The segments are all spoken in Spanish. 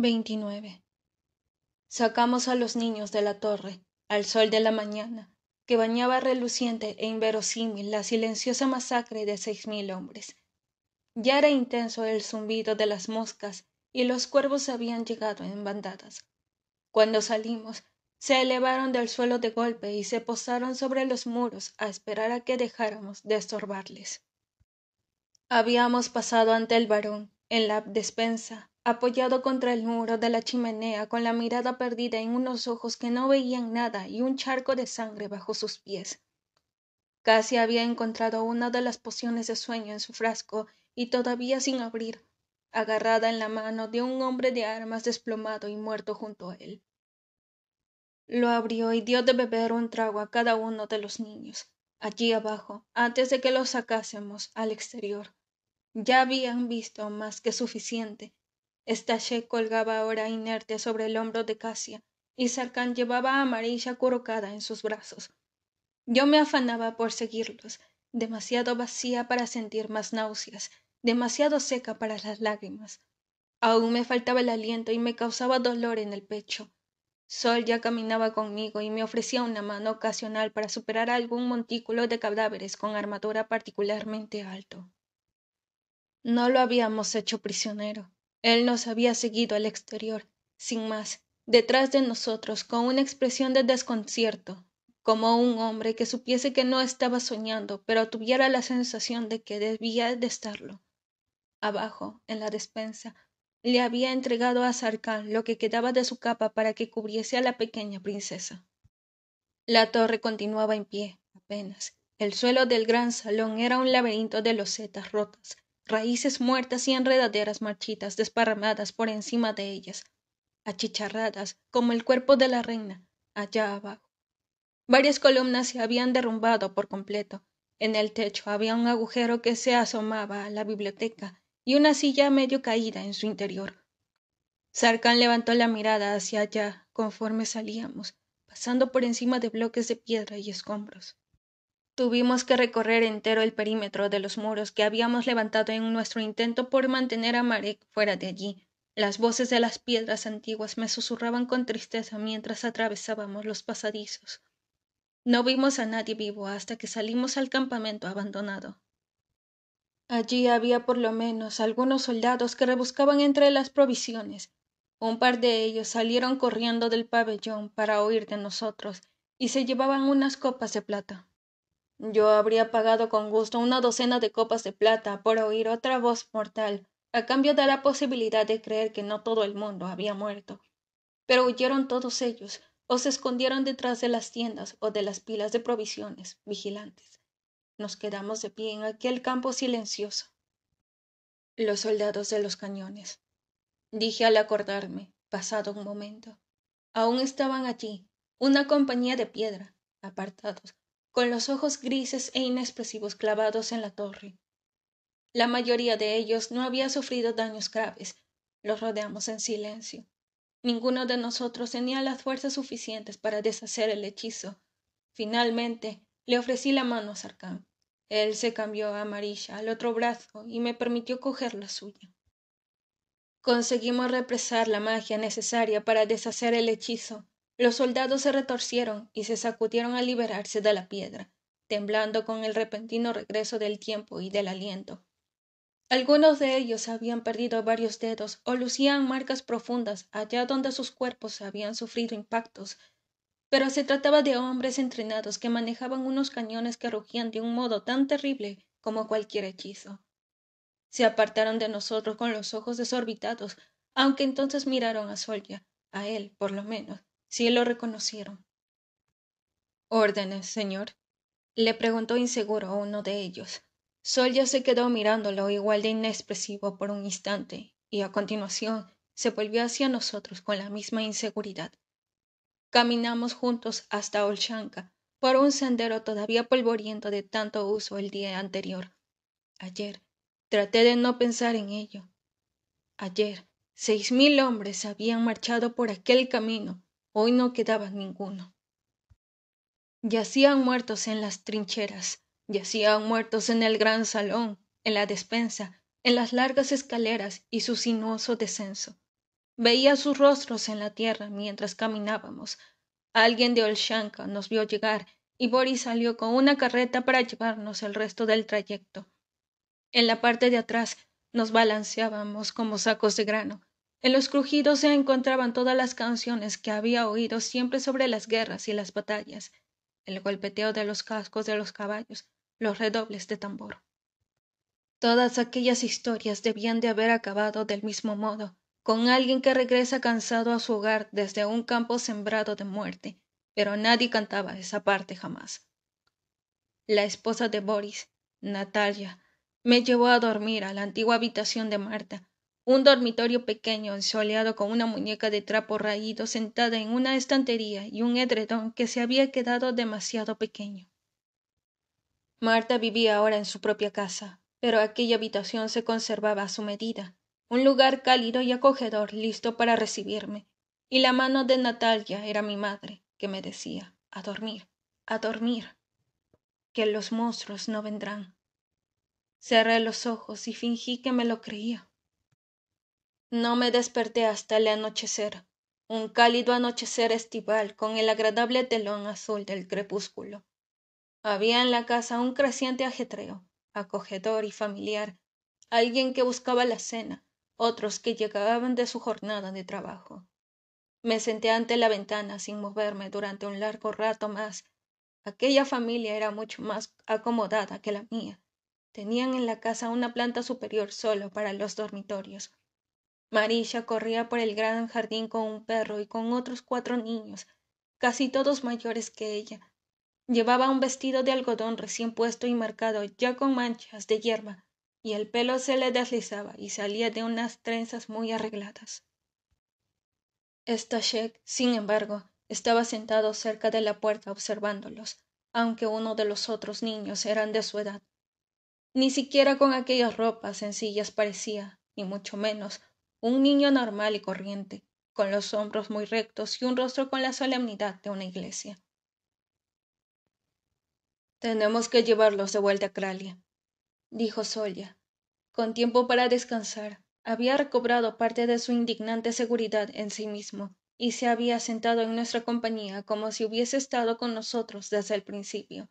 29. Sacamos a los niños de la torre, al sol de la mañana, que bañaba reluciente e inverosímil la silenciosa masacre de seis mil hombres. Ya era intenso el zumbido de las moscas y los cuervos habían llegado en bandadas. Cuando salimos, se elevaron del suelo de golpe y se posaron sobre los muros a esperar a que dejáramos de estorbarles. Habíamos pasado ante el varón, en la despensa, apoyado contra el muro de la chimenea con la mirada perdida en unos ojos que no veían nada y un charco de sangre bajo sus pies. Casi había encontrado una de las pociones de sueño en su frasco y todavía sin abrir, agarrada en la mano de un hombre de armas desplomado y muerto junto a él. Lo abrió y dio de beber un trago a cada uno de los niños, allí abajo, antes de que los sacásemos al exterior. Ya habían visto más que suficiente Staché colgaba ahora inerte sobre el hombro de Casia, y Sarkán llevaba a Amarilla acurrucada en sus brazos. Yo me afanaba por seguirlos, demasiado vacía para sentir más náuseas, demasiado seca para las lágrimas. Aún me faltaba el aliento y me causaba dolor en el pecho. Sol ya caminaba conmigo y me ofrecía una mano ocasional para superar algún montículo de cadáveres con armadura particularmente alto. No lo habíamos hecho prisionero. Él nos había seguido al exterior, sin más, detrás de nosotros, con una expresión de desconcierto, como un hombre que supiese que no estaba soñando, pero tuviera la sensación de que debía de estarlo. Abajo, en la despensa, le había entregado a Sarkán lo que quedaba de su capa para que cubriese a la pequeña princesa. La torre continuaba en pie, apenas. El suelo del gran salón era un laberinto de losetas rotas, raíces muertas y enredaderas marchitas desparramadas por encima de ellas, achicharradas como el cuerpo de la reina, allá abajo. Varias columnas se habían derrumbado por completo. En el techo había un agujero que se asomaba a la biblioteca y una silla medio caída en su interior. Sarkán levantó la mirada hacia allá conforme salíamos, pasando por encima de bloques de piedra y escombros. Tuvimos que recorrer entero el perímetro de los muros que habíamos levantado en nuestro intento por mantener a Marek fuera de allí. Las voces de las piedras antiguas me susurraban con tristeza mientras atravesábamos los pasadizos. No vimos a nadie vivo hasta que salimos al campamento abandonado. Allí había por lo menos algunos soldados que rebuscaban entre las provisiones. Un par de ellos salieron corriendo del pabellón para oír de nosotros y se llevaban unas copas de plata. Yo habría pagado con gusto una docena de copas de plata por oír otra voz mortal, a cambio de la posibilidad de creer que no todo el mundo había muerto. Pero huyeron todos ellos, o se escondieron detrás de las tiendas o de las pilas de provisiones, vigilantes. Nos quedamos de pie en aquel campo silencioso. Los soldados de los cañones. Dije al acordarme, pasado un momento. Aún estaban allí, una compañía de piedra, apartados, con los ojos grises e inexpresivos clavados en la torre. La mayoría de ellos no había sufrido daños graves. Los rodeamos en silencio. Ninguno de nosotros tenía las fuerzas suficientes para deshacer el hechizo. Finalmente, le ofrecí la mano a Sarkán. Él se cambió a amarilla al otro brazo y me permitió coger la suya. Conseguimos represar la magia necesaria para deshacer el hechizo los soldados se retorcieron y se sacudieron al liberarse de la piedra, temblando con el repentino regreso del tiempo y del aliento. Algunos de ellos habían perdido varios dedos o lucían marcas profundas allá donde sus cuerpos habían sufrido impactos, pero se trataba de hombres entrenados que manejaban unos cañones que rugían de un modo tan terrible como cualquier hechizo. Se apartaron de nosotros con los ojos desorbitados, aunque entonces miraron a Solya, a él por lo menos, Sí lo reconocieron. ¿Órdenes, señor? le preguntó inseguro uno de ellos. Sol ya se quedó mirándolo igual de inexpresivo por un instante, y a continuación se volvió hacia nosotros con la misma inseguridad. Caminamos juntos hasta Olshanka, por un sendero todavía polvoriento de tanto uso el día anterior. Ayer traté de no pensar en ello. Ayer seis mil hombres habían marchado por aquel camino Hoy no quedaba ninguno. Yacían muertos en las trincheras, yacían muertos en el gran salón, en la despensa, en las largas escaleras y su sinuoso descenso. Veía sus rostros en la tierra mientras caminábamos. Alguien de Olshanka nos vio llegar y Boris salió con una carreta para llevarnos el resto del trayecto. En la parte de atrás nos balanceábamos como sacos de grano. En los crujidos se encontraban todas las canciones que había oído siempre sobre las guerras y las batallas, el golpeteo de los cascos de los caballos, los redobles de tambor. Todas aquellas historias debían de haber acabado del mismo modo, con alguien que regresa cansado a su hogar desde un campo sembrado de muerte, pero nadie cantaba esa parte jamás. La esposa de Boris, Natalia, me llevó a dormir a la antigua habitación de Marta, un dormitorio pequeño soleado con una muñeca de trapo raído sentada en una estantería y un edredón que se había quedado demasiado pequeño. Marta vivía ahora en su propia casa, pero aquella habitación se conservaba a su medida, un lugar cálido y acogedor listo para recibirme, y la mano de Natalia era mi madre, que me decía a dormir, a dormir, que los monstruos no vendrán. Cerré los ojos y fingí que me lo creía. No me desperté hasta el anochecer, un cálido anochecer estival con el agradable telón azul del crepúsculo. Había en la casa un creciente ajetreo acogedor y familiar, alguien que buscaba la cena, otros que llegaban de su jornada de trabajo. Me senté ante la ventana sin moverme durante un largo rato más. Aquella familia era mucho más acomodada que la mía. Tenían en la casa una planta superior solo para los dormitorios. Marisha corría por el gran jardín con un perro y con otros cuatro niños, casi todos mayores que ella, Llevaba un vestido de algodón recién puesto y marcado ya con manchas de hierba, y el pelo se le deslizaba y salía de unas trenzas muy arregladas. Stashek, sin embargo, estaba sentado cerca de la puerta observándolos, aunque uno de los otros niños eran de su edad. Ni siquiera con aquellas ropas sencillas parecía, ni mucho menos, un niño normal y corriente, con los hombros muy rectos y un rostro con la solemnidad de una iglesia. Tenemos que llevarlos de vuelta a Kralia, dijo Solia. Con tiempo para descansar, había recobrado parte de su indignante seguridad en sí mismo y se había sentado en nuestra compañía como si hubiese estado con nosotros desde el principio.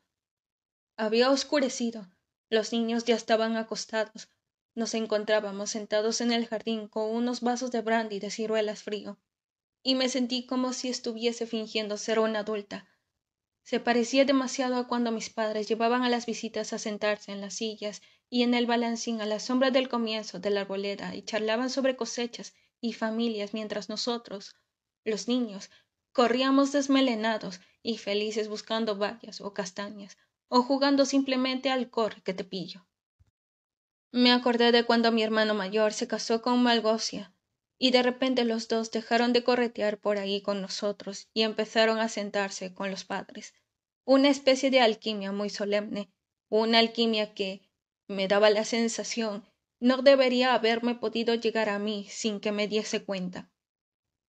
Había oscurecido, los niños ya estaban acostados, nos encontrábamos sentados en el jardín con unos vasos de brandy de ciruelas frío, y me sentí como si estuviese fingiendo ser una adulta, se parecía demasiado a cuando mis padres llevaban a las visitas a sentarse en las sillas y en el balancín a la sombra del comienzo de la arboleda y charlaban sobre cosechas y familias mientras nosotros, los niños, corríamos desmelenados y felices buscando bayas o castañas o jugando simplemente al corre que te pillo. Me acordé de cuando mi hermano mayor se casó con Malgosia y de repente los dos dejaron de corretear por ahí con nosotros y empezaron a sentarse con los padres. Una especie de alquimia muy solemne, una alquimia que, me daba la sensación, no debería haberme podido llegar a mí sin que me diese cuenta.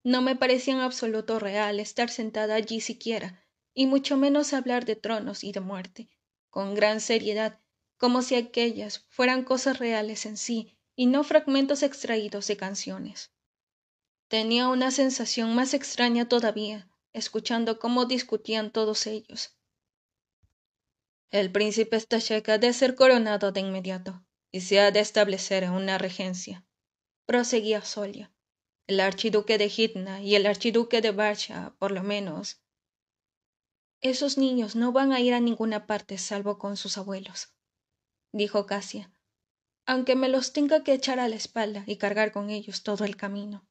No me parecía en absoluto real estar sentada allí siquiera, y mucho menos hablar de tronos y de muerte, con gran seriedad, como si aquellas fueran cosas reales en sí y no fragmentos extraídos de canciones. Tenía una sensación más extraña todavía, escuchando cómo discutían todos ellos. El príncipe Stashek ha de ser coronado de inmediato, y se ha de establecer una regencia, proseguía Solia. El archiduque de Hitna y el archiduque de Barsha, por lo menos. Esos niños no van a ir a ninguna parte salvo con sus abuelos, dijo Casia, aunque me los tenga que echar a la espalda y cargar con ellos todo el camino.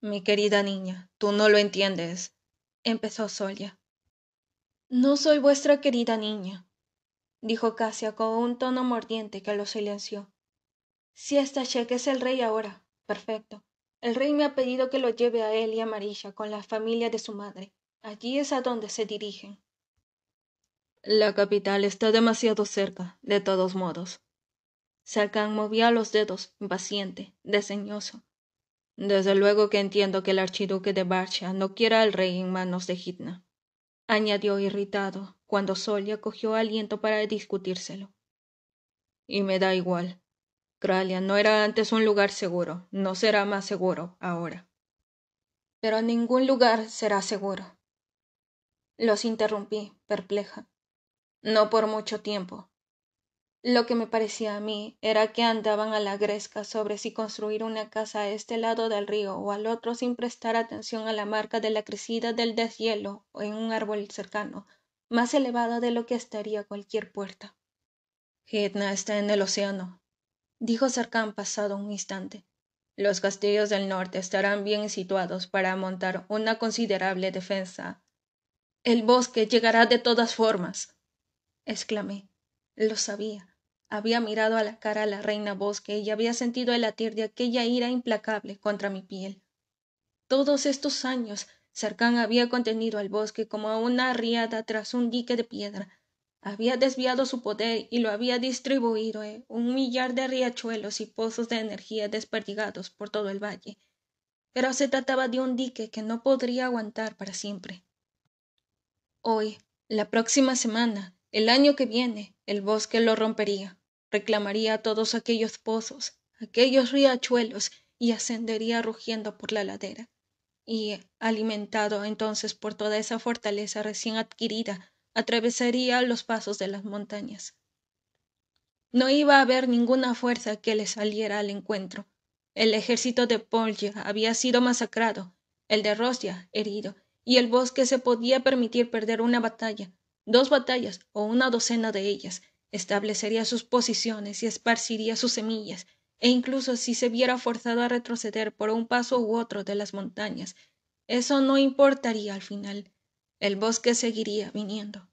Mi querida niña, tú no lo entiendes, empezó Solia. No soy vuestra querida niña, dijo Casia con un tono mordiente que lo silenció. Si esta cheque es el rey ahora, perfecto. El rey me ha pedido que lo lleve a él y a Marisha con la familia de su madre. Allí es a donde se dirigen. La capital está demasiado cerca, de todos modos. Sarkhan movía los dedos, impaciente, desdeñoso. Desde luego que entiendo que el archiduque de Barsha no quiera al rey en manos de Hitna, añadió irritado, cuando Solia cogió aliento para discutírselo. Y me da igual. Kralia no era antes un lugar seguro, no será más seguro ahora. Pero ningún lugar será seguro. Los interrumpí, perpleja. No por mucho tiempo. Lo que me parecía a mí era que andaban a la gresca sobre si construir una casa a este lado del río o al otro sin prestar atención a la marca de la crecida del deshielo en un árbol cercano, más elevada de lo que estaría cualquier puerta. Hitna está en el océano, dijo Sarkán pasado un instante. Los castillos del norte estarán bien situados para montar una considerable defensa. El bosque llegará de todas formas, exclamé. Lo sabía. Había mirado a la cara a la reina bosque y había sentido el latir de aquella ira implacable contra mi piel. Todos estos años, Sarkán había contenido al bosque como a una riada tras un dique de piedra, había desviado su poder y lo había distribuido en un millar de riachuelos y pozos de energía desperdigados por todo el valle. Pero se trataba de un dique que no podría aguantar para siempre. Hoy, la próxima semana, el año que viene, el bosque lo rompería, reclamaría todos aquellos pozos, aquellos riachuelos y ascendería rugiendo por la ladera. Y, alimentado entonces por toda esa fortaleza recién adquirida, atravesaría los pasos de las montañas. No iba a haber ninguna fuerza que le saliera al encuentro. El ejército de Polja había sido masacrado, el de Rosya herido, y el bosque se podía permitir perder una batalla, dos batallas o una docena de ellas, establecería sus posiciones y esparciría sus semillas, e incluso si se viera forzado a retroceder por un paso u otro de las montañas, eso no importaría al final. El bosque seguiría viniendo.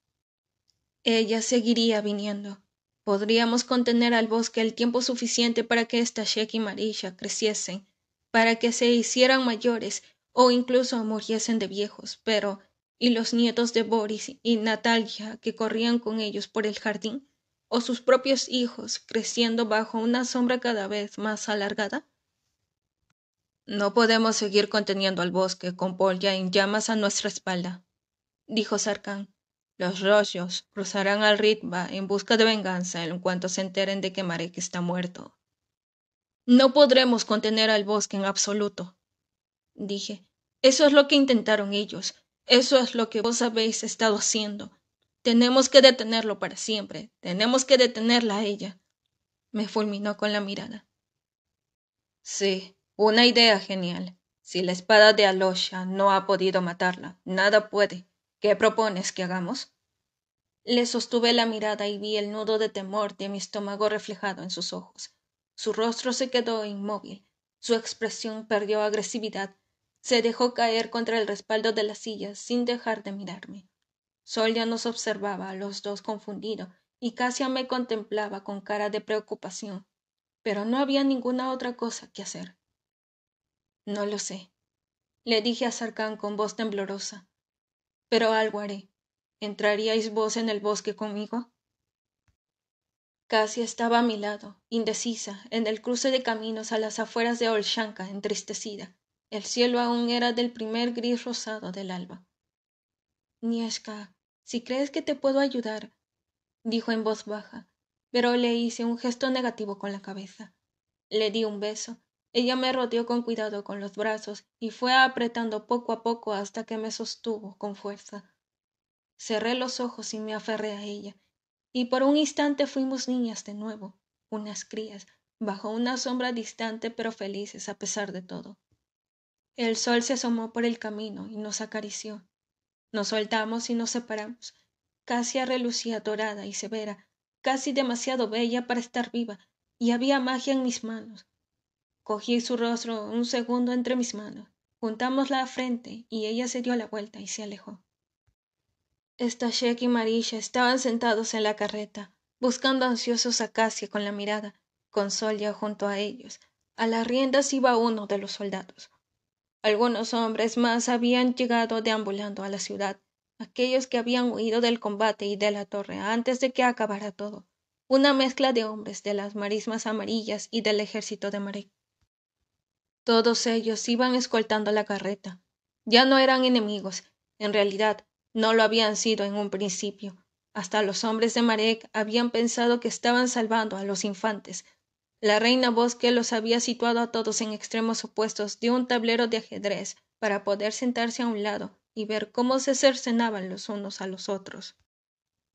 Ella seguiría viniendo. Podríamos contener al bosque el tiempo suficiente para que esta y Marisha creciesen, para que se hicieran mayores o incluso muriesen de viejos, pero ¿y los nietos de Boris y Natalia que corrían con ellos por el jardín? ¿O sus propios hijos creciendo bajo una sombra cada vez más alargada? No podemos seguir conteniendo al bosque con Polya en llamas a nuestra espalda, dijo Sarkán. Los rollos cruzarán al Ritva en busca de venganza en cuanto se enteren de que Marek está muerto. No podremos contener al bosque en absoluto, dije. Eso es lo que intentaron ellos. Eso es lo que vos habéis estado haciendo. Tenemos que detenerlo para siempre. Tenemos que detenerla a ella. Me fulminó con la mirada. Sí, una idea genial. Si la espada de Alosha no ha podido matarla, nada puede. ¿Qué propones que hagamos? Le sostuve la mirada y vi el nudo de temor de mi estómago reflejado en sus ojos. Su rostro se quedó inmóvil, su expresión perdió agresividad, se dejó caer contra el respaldo de la silla sin dejar de mirarme. Sol ya nos observaba a los dos confundido y Casia me contemplaba con cara de preocupación, pero no había ninguna otra cosa que hacer. No lo sé, le dije a Sarkán con voz temblorosa pero algo haré. ¿Entraríais vos en el bosque conmigo? Casi estaba a mi lado, indecisa, en el cruce de caminos a las afueras de Olshanka, entristecida. El cielo aún era del primer gris rosado del alba. Nieska, si crees que te puedo ayudar, dijo en voz baja, pero le hice un gesto negativo con la cabeza. Le di un beso ella me rodeó con cuidado con los brazos y fue apretando poco a poco hasta que me sostuvo con fuerza. Cerré los ojos y me aferré a ella, y por un instante fuimos niñas de nuevo, unas crías, bajo una sombra distante pero felices a pesar de todo. El sol se asomó por el camino y nos acarició. Nos soltamos y nos separamos. Casi relucía dorada y severa, casi demasiado bella para estar viva, y había magia en mis manos, Cogí su rostro un segundo entre mis manos, juntamos la frente y ella se dio la vuelta y se alejó. Stashek y Marisha estaban sentados en la carreta, buscando ansiosos a Casia con la mirada, con Sol ya junto a ellos. A las riendas iba uno de los soldados. Algunos hombres más habían llegado deambulando a la ciudad, aquellos que habían huido del combate y de la torre antes de que acabara todo. Una mezcla de hombres de las marismas amarillas y del ejército de Marek. Todos ellos iban escoltando la carreta. Ya no eran enemigos, en realidad no lo habían sido en un principio. Hasta los hombres de Marek habían pensado que estaban salvando a los infantes. La reina Bosque los había situado a todos en extremos opuestos de un tablero de ajedrez para poder sentarse a un lado y ver cómo se cercenaban los unos a los otros.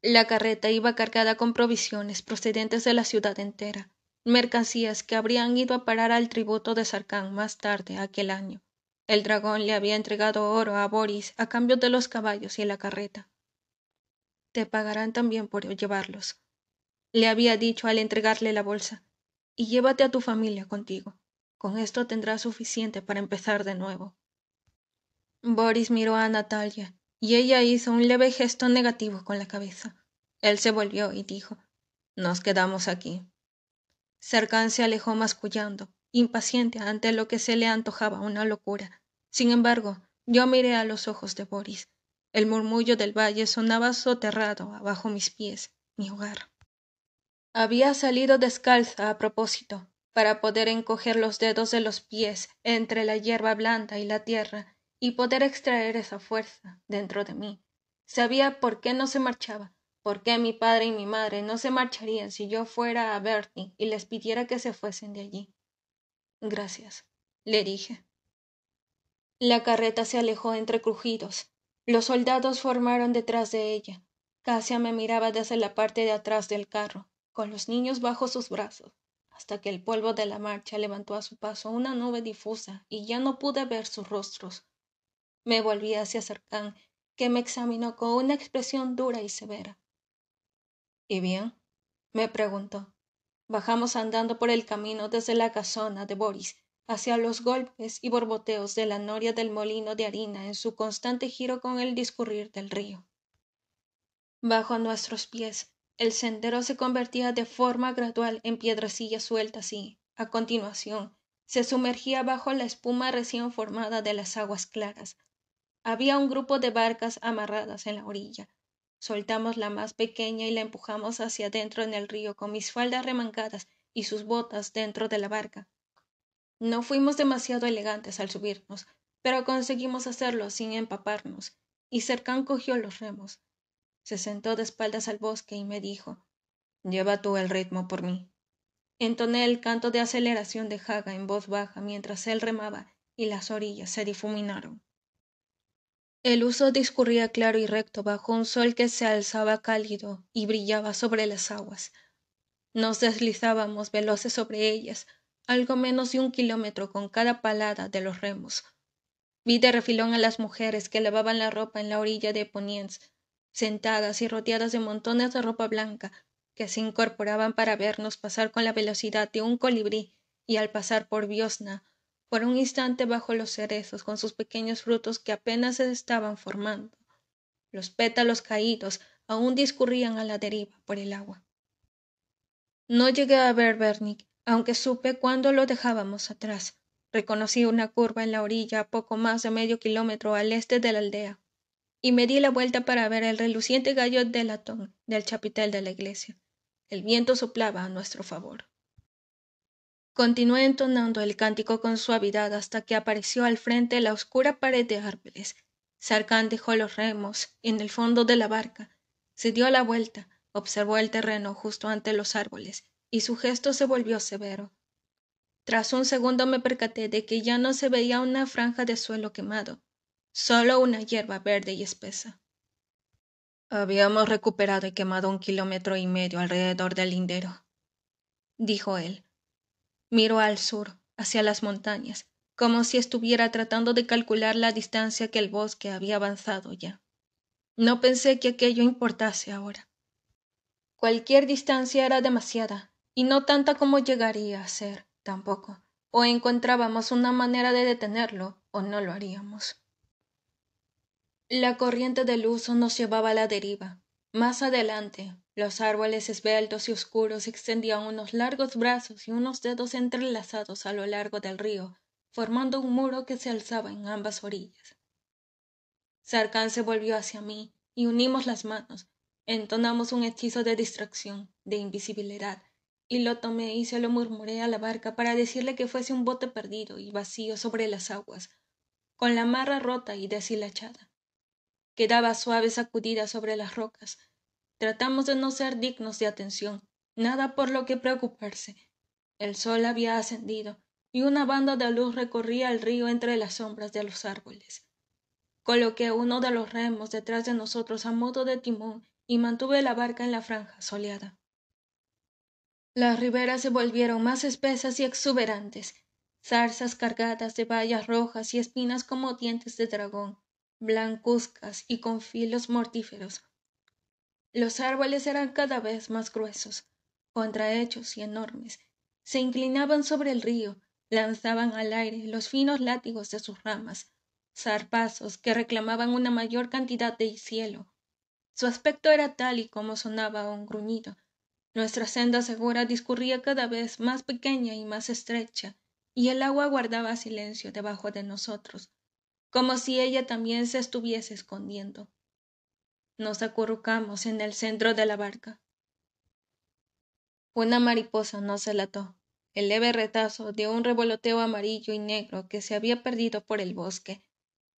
La carreta iba cargada con provisiones procedentes de la ciudad entera, mercancías que habrían ido a parar al tributo de Sarkán más tarde aquel año. El dragón le había entregado oro a Boris a cambio de los caballos y la carreta. Te pagarán también por llevarlos, le había dicho al entregarle la bolsa, y llévate a tu familia contigo. Con esto tendrás suficiente para empezar de nuevo. Boris miró a Natalia, y ella hizo un leve gesto negativo con la cabeza. Él se volvió y dijo Nos quedamos aquí. Serkan se alejó mascullando, impaciente ante lo que se le antojaba una locura. Sin embargo, yo miré a los ojos de Boris. El murmullo del valle sonaba soterrado abajo mis pies, mi hogar. Había salido descalza a propósito, para poder encoger los dedos de los pies entre la hierba blanda y la tierra y poder extraer esa fuerza dentro de mí. Sabía por qué no se marchaba, por qué mi padre y mi madre no se marcharían si yo fuera a Bertie y les pidiera que se fuesen de allí. Gracias, le dije. La carreta se alejó entre crujidos. Los soldados formaron detrás de ella. Casia me miraba desde la parte de atrás del carro con los niños bajo sus brazos, hasta que el polvo de la marcha levantó a su paso una nube difusa y ya no pude ver sus rostros. Me volví hacia Cercán, que me examinó con una expresión dura y severa. ¿Y bien? me preguntó. Bajamos andando por el camino desde la casona de Boris hacia los golpes y borboteos de la noria del molino de harina en su constante giro con el discurrir del río. Bajo nuestros pies el sendero se convertía de forma gradual en piedrecillas sueltas y, a continuación, se sumergía bajo la espuma recién formada de las aguas claras. Había un grupo de barcas amarradas en la orilla. Soltamos la más pequeña y la empujamos hacia adentro en el río con mis faldas remancadas y sus botas dentro de la barca. No fuimos demasiado elegantes al subirnos, pero conseguimos hacerlo sin empaparnos, y Cercán cogió los remos. Se sentó de espaldas al bosque y me dijo Lleva tú el ritmo por mí. Entoné el canto de aceleración de Haga en voz baja mientras él remaba y las orillas se difuminaron. El uso discurría claro y recto bajo un sol que se alzaba cálido y brillaba sobre las aguas. Nos deslizábamos veloces sobre ellas, algo menos de un kilómetro con cada palada de los remos. Vi de refilón a las mujeres que lavaban la ropa en la orilla de Ponienz, sentadas y rodeadas de montones de ropa blanca, que se incorporaban para vernos pasar con la velocidad de un colibrí y al pasar por Biosna, por un instante bajo los cerezos con sus pequeños frutos que apenas se estaban formando. Los pétalos caídos aún discurrían a la deriva por el agua. No llegué a ver Bernick, aunque supe cuándo lo dejábamos atrás. Reconocí una curva en la orilla a poco más de medio kilómetro al este de la aldea y me di la vuelta para ver el reluciente gallo de latón del chapitel de la iglesia. El viento soplaba a nuestro favor. Continué entonando el cántico con suavidad hasta que apareció al frente la oscura pared de árboles. Sarkán dejó los remos en el fondo de la barca, se dio la vuelta, observó el terreno justo ante los árboles, y su gesto se volvió severo. Tras un segundo me percaté de que ya no se veía una franja de suelo quemado, solo una hierba verde y espesa. Habíamos recuperado y quemado un kilómetro y medio alrededor del lindero, dijo él. Miró al sur, hacia las montañas, como si estuviera tratando de calcular la distancia que el bosque había avanzado ya. No pensé que aquello importase ahora. Cualquier distancia era demasiada, y no tanta como llegaría a ser, tampoco. O encontrábamos una manera de detenerlo, o no lo haríamos. La corriente del uso nos llevaba a la deriva. Más adelante, los árboles esbeltos y oscuros extendían unos largos brazos y unos dedos entrelazados a lo largo del río, formando un muro que se alzaba en ambas orillas. Sarkán se volvió hacia mí y unimos las manos. Entonamos un hechizo de distracción, de invisibilidad, y lo tomé y se lo murmuré a la barca para decirle que fuese un bote perdido y vacío sobre las aguas, con la marra rota y deshilachada que daba suaves sacudidas sobre las rocas. Tratamos de no ser dignos de atención, nada por lo que preocuparse. El sol había ascendido, y una banda de luz recorría el río entre las sombras de los árboles. Coloqué uno de los remos detrás de nosotros a modo de timón y mantuve la barca en la franja soleada. Las riberas se volvieron más espesas y exuberantes, zarzas cargadas de bayas rojas y espinas como dientes de dragón, blancuzcas y con filos mortíferos. Los árboles eran cada vez más gruesos, contrahechos y enormes. Se inclinaban sobre el río, lanzaban al aire los finos látigos de sus ramas, zarpazos que reclamaban una mayor cantidad de cielo. Su aspecto era tal y como sonaba un gruñido. Nuestra senda segura discurría cada vez más pequeña y más estrecha, y el agua guardaba silencio debajo de nosotros, como si ella también se estuviese escondiendo. Nos acurrucamos en el centro de la barca. Una mariposa nos delató el leve retazo de un revoloteo amarillo y negro que se había perdido por el bosque.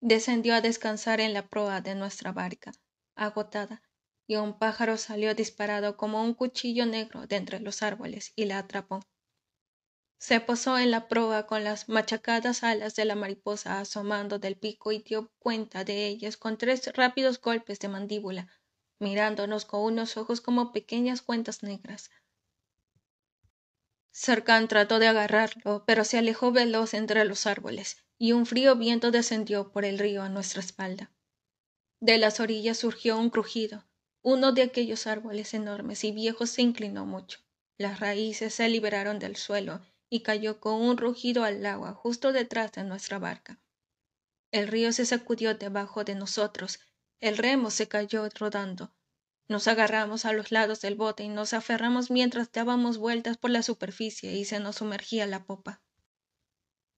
Descendió a descansar en la proa de nuestra barca, agotada, y un pájaro salió disparado como un cuchillo negro de entre los árboles y la atrapó. Se posó en la proa con las machacadas alas de la mariposa asomando del pico y dio cuenta de ellas con tres rápidos golpes de mandíbula, mirándonos con unos ojos como pequeñas cuentas negras. Cercán trató de agarrarlo, pero se alejó veloz entre los árboles, y un frío viento descendió por el río a nuestra espalda. De las orillas surgió un crujido. Uno de aquellos árboles enormes y viejos se inclinó mucho. Las raíces se liberaron del suelo y cayó con un rugido al agua justo detrás de nuestra barca. El río se sacudió debajo de nosotros, el remo se cayó rodando, nos agarramos a los lados del bote y nos aferramos mientras dábamos vueltas por la superficie y se nos sumergía la popa.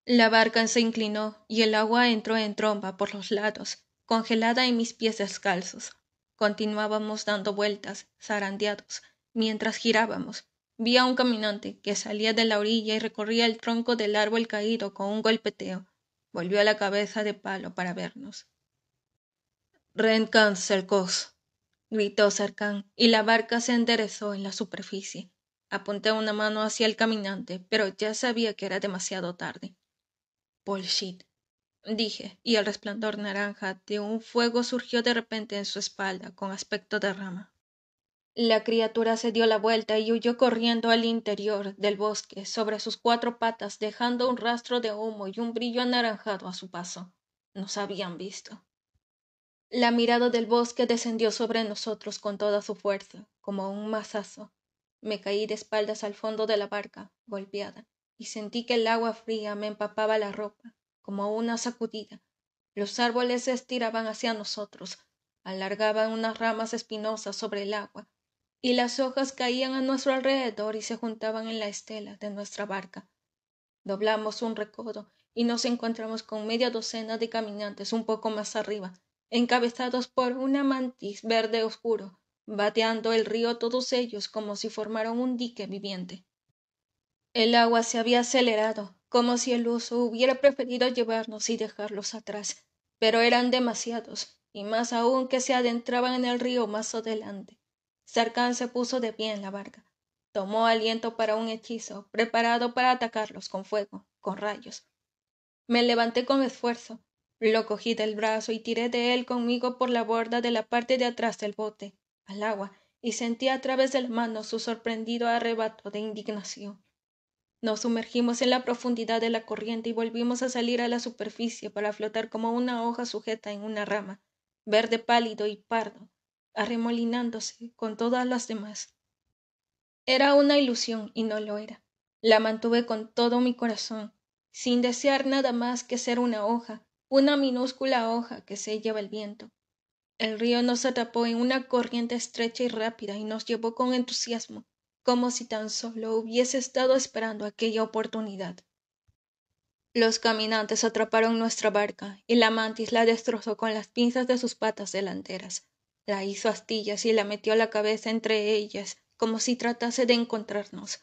La barca se inclinó y el agua entró en tromba por los lados, congelada en mis pies descalzos. Continuábamos dando vueltas, zarandeados, mientras girábamos. Vi a un caminante que salía de la orilla y recorría el tronco del árbol caído con un golpeteo. Volvió a la cabeza de palo para vernos. Rencancelcos, gritó Sarkán, y la barca se enderezó en la superficie. Apunté una mano hacia el caminante, pero ya sabía que era demasiado tarde. Bullshit, dije, y el resplandor naranja de un fuego surgió de repente en su espalda con aspecto de rama. La criatura se dio la vuelta y huyó corriendo al interior del bosque sobre sus cuatro patas, dejando un rastro de humo y un brillo anaranjado a su paso. Nos habían visto. La mirada del bosque descendió sobre nosotros con toda su fuerza, como un mazazo. Me caí de espaldas al fondo de la barca, golpeada, y sentí que el agua fría me empapaba la ropa, como una sacudida. Los árboles se estiraban hacia nosotros, alargaban unas ramas espinosas sobre el agua, y las hojas caían a nuestro alrededor y se juntaban en la estela de nuestra barca. Doblamos un recodo y nos encontramos con media docena de caminantes un poco más arriba, encabezados por una mantis verde oscuro, bateando el río todos ellos como si formaran un dique viviente. El agua se había acelerado, como si el uso hubiera preferido llevarnos y dejarlos atrás, pero eran demasiados, y más aún que se adentraban en el río más adelante. Sarkán se puso de pie en la barca, tomó aliento para un hechizo, preparado para atacarlos con fuego, con rayos. Me levanté con esfuerzo, lo cogí del brazo y tiré de él conmigo por la borda de la parte de atrás del bote, al agua, y sentí a través de la mano su sorprendido arrebato de indignación. Nos sumergimos en la profundidad de la corriente y volvimos a salir a la superficie para flotar como una hoja sujeta en una rama, verde pálido y pardo, arremolinándose con todas las demás. Era una ilusión y no lo era. La mantuve con todo mi corazón, sin desear nada más que ser una hoja, una minúscula hoja que se lleva el viento. El río nos atrapó en una corriente estrecha y rápida y nos llevó con entusiasmo, como si tan solo hubiese estado esperando aquella oportunidad. Los caminantes atraparon nuestra barca y la mantis la destrozó con las pinzas de sus patas delanteras. La hizo astillas y la metió la cabeza entre ellas, como si tratase de encontrarnos.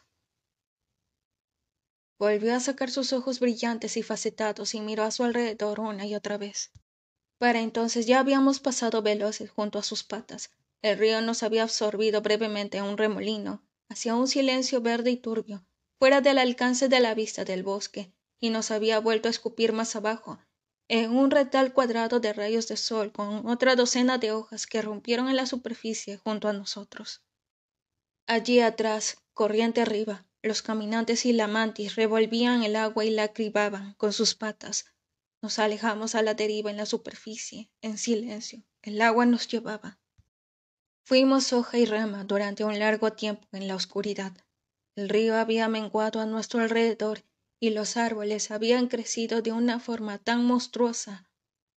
Volvió a sacar sus ojos brillantes y facetados y miró a su alrededor una y otra vez. Para entonces ya habíamos pasado veloces junto a sus patas. El río nos había absorbido brevemente a un remolino, hacia un silencio verde y turbio, fuera del alcance de la vista del bosque, y nos había vuelto a escupir más abajo, en un retal cuadrado de rayos de sol con otra docena de hojas que rompieron en la superficie junto a nosotros. Allí atrás, corriente arriba, los caminantes y la mantis revolvían el agua y la cribaban con sus patas. Nos alejamos a la deriva en la superficie, en silencio. El agua nos llevaba. Fuimos hoja y rama durante un largo tiempo en la oscuridad. El río había menguado a nuestro alrededor y los árboles habían crecido de una forma tan monstruosa,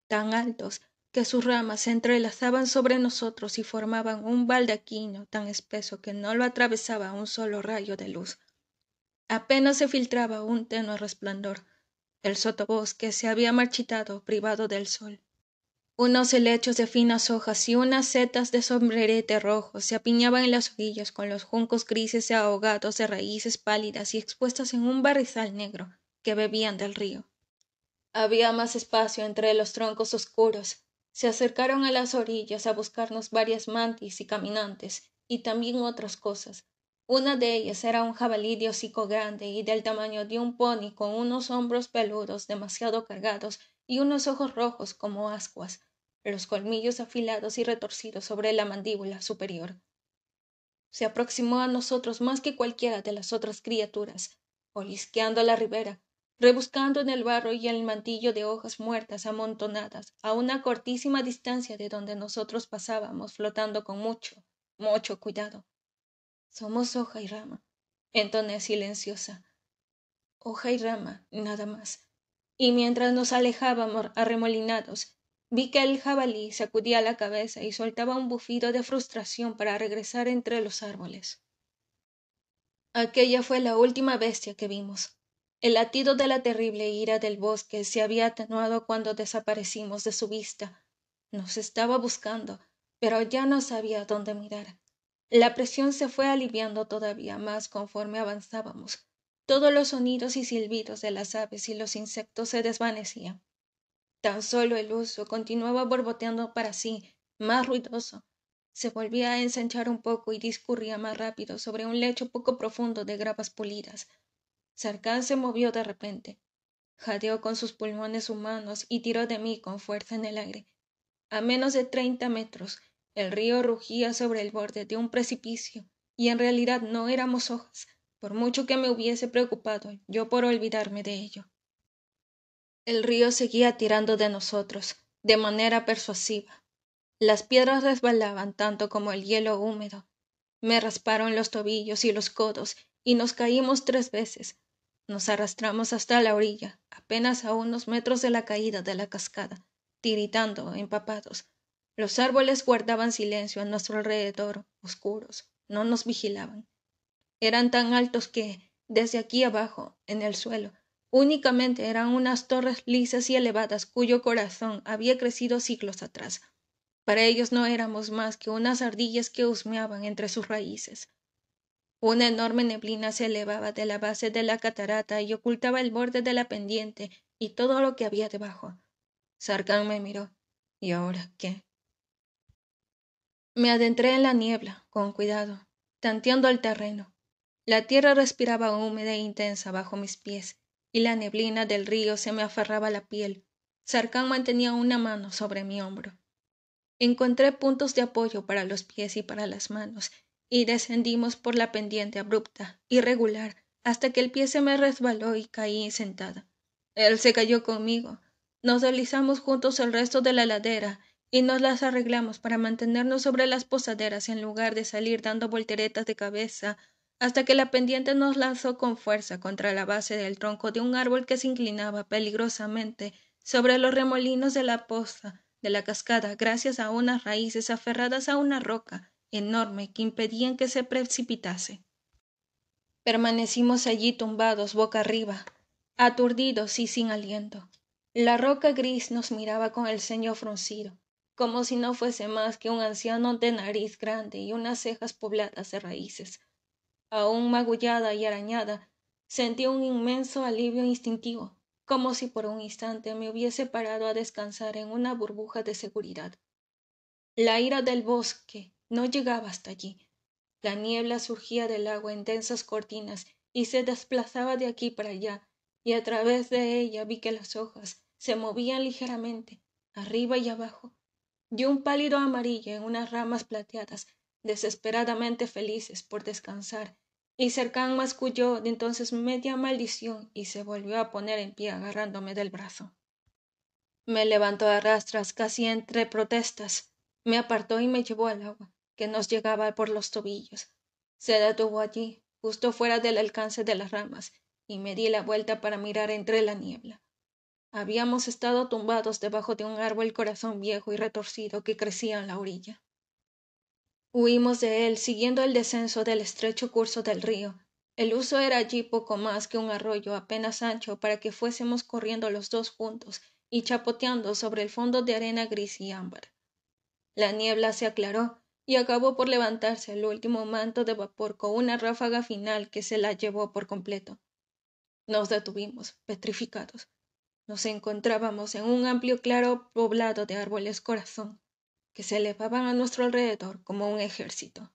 tan altos, que sus ramas se entrelazaban sobre nosotros y formaban un baldaquino tan espeso que no lo atravesaba un solo rayo de luz. Apenas se filtraba un tenue resplandor. El sotobosque se había marchitado, privado del sol. Unos helechos de finas hojas y unas setas de sombrerete rojo se apiñaban en las orillas con los juncos grises y ahogados de raíces pálidas y expuestas en un barrizal negro que bebían del río. Había más espacio entre los troncos oscuros. Se acercaron a las orillas a buscarnos varias mantis y caminantes, y también otras cosas. Una de ellas era un jabalí de hocico grande y del tamaño de un pony con unos hombros peludos demasiado cargados y unos ojos rojos como ascuas los colmillos afilados y retorcidos sobre la mandíbula superior. Se aproximó a nosotros más que cualquiera de las otras criaturas, olisqueando la ribera, rebuscando en el barro y en el mantillo de hojas muertas amontonadas a una cortísima distancia de donde nosotros pasábamos flotando con mucho, mucho cuidado. Somos hoja y rama, entoné silenciosa. Hoja y rama, nada más. Y mientras nos alejábamos arremolinados, Vi que el jabalí sacudía la cabeza y soltaba un bufido de frustración para regresar entre los árboles. Aquella fue la última bestia que vimos. El latido de la terrible ira del bosque se había atenuado cuando desaparecimos de su vista. Nos estaba buscando, pero ya no sabía dónde mirar. La presión se fue aliviando todavía más conforme avanzábamos. Todos los sonidos y silbidos de las aves y los insectos se desvanecían. Tan solo el uso continuaba borboteando para sí, más ruidoso. Se volvía a ensanchar un poco y discurría más rápido sobre un lecho poco profundo de gravas pulidas. Sarkán se movió de repente, jadeó con sus pulmones humanos y tiró de mí con fuerza en el aire. A menos de treinta metros, el río rugía sobre el borde de un precipicio, y en realidad no éramos hojas, por mucho que me hubiese preocupado yo por olvidarme de ello. El río seguía tirando de nosotros, de manera persuasiva. Las piedras resbalaban tanto como el hielo húmedo. Me rasparon los tobillos y los codos y nos caímos tres veces. Nos arrastramos hasta la orilla, apenas a unos metros de la caída de la cascada, tiritando, empapados. Los árboles guardaban silencio a nuestro alrededor, oscuros, no nos vigilaban. Eran tan altos que, desde aquí abajo, en el suelo, Únicamente eran unas torres lisas y elevadas cuyo corazón había crecido siglos atrás. Para ellos no éramos más que unas ardillas que husmeaban entre sus raíces. Una enorme neblina se elevaba de la base de la catarata y ocultaba el borde de la pendiente y todo lo que había debajo. Sarkán me miró. ¿Y ahora qué? Me adentré en la niebla, con cuidado, tanteando el terreno. La tierra respiraba húmeda e intensa bajo mis pies y la neblina del río se me aferraba a la piel. Sarkán mantenía una mano sobre mi hombro. Encontré puntos de apoyo para los pies y para las manos, y descendimos por la pendiente abrupta, irregular, hasta que el pie se me resbaló y caí sentada. Él se cayó conmigo. Nos deslizamos juntos el resto de la ladera y nos las arreglamos para mantenernos sobre las posaderas en lugar de salir dando volteretas de cabeza hasta que la pendiente nos lanzó con fuerza contra la base del tronco de un árbol que se inclinaba peligrosamente sobre los remolinos de la poza de la cascada gracias a unas raíces aferradas a una roca enorme que impedían que se precipitase. Permanecimos allí tumbados boca arriba, aturdidos y sin aliento. La roca gris nos miraba con el ceño fruncido, como si no fuese más que un anciano de nariz grande y unas cejas pobladas de raíces aún magullada y arañada, sentí un inmenso alivio instintivo, como si por un instante me hubiese parado a descansar en una burbuja de seguridad. La ira del bosque no llegaba hasta allí. La niebla surgía del agua en densas cortinas y se desplazaba de aquí para allá, y a través de ella vi que las hojas se movían ligeramente, arriba y abajo, y un pálido amarillo en unas ramas plateadas, desesperadamente felices por descansar, y cercán masculló de entonces media maldición y se volvió a poner en pie agarrándome del brazo. Me levantó a rastras casi entre protestas, me apartó y me llevó al agua, que nos llegaba por los tobillos. Se detuvo allí, justo fuera del alcance de las ramas, y me di la vuelta para mirar entre la niebla. Habíamos estado tumbados debajo de un árbol corazón viejo y retorcido que crecía en la orilla. Huimos de él siguiendo el descenso del estrecho curso del río. El uso era allí poco más que un arroyo apenas ancho para que fuésemos corriendo los dos juntos y chapoteando sobre el fondo de arena gris y ámbar. La niebla se aclaró y acabó por levantarse el último manto de vapor con una ráfaga final que se la llevó por completo. Nos detuvimos, petrificados. Nos encontrábamos en un amplio claro poblado de árboles corazón, que se elevaban a nuestro alrededor como un ejército.